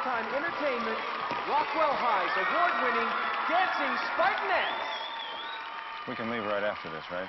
Lifetime Entertainment, Rockwell High's award-winning Dancing Spartanettes. We can leave right after this, right?